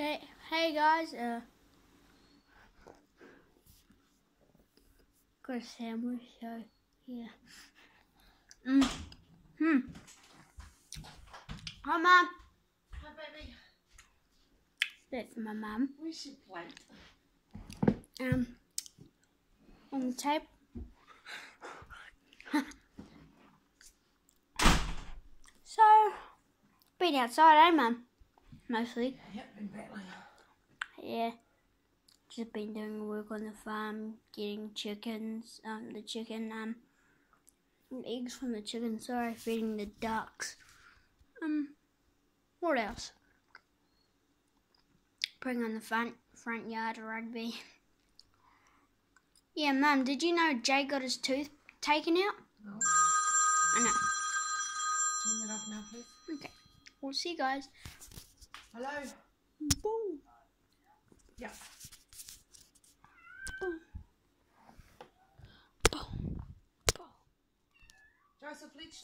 Okay, hey guys, uh, got a sandwich, so yeah. Mm. Hmm. Hi, mum. Hi, baby. That's my mum. Where's your plate? Um, on the tape. so, been outside, eh, mum? Mostly. Been. Yeah. Just been doing work on the farm, getting chickens, um, the chicken, um, eggs from the chicken, sorry, feeding the ducks. Um, what else? Putting on the front, front yard rugby. Yeah, Mum, did you know Jay got his tooth taken out? No. I know. Turn that off now, please. Okay. We'll see you guys. Hello? Boom. Yeah. Boom. Joseph, let's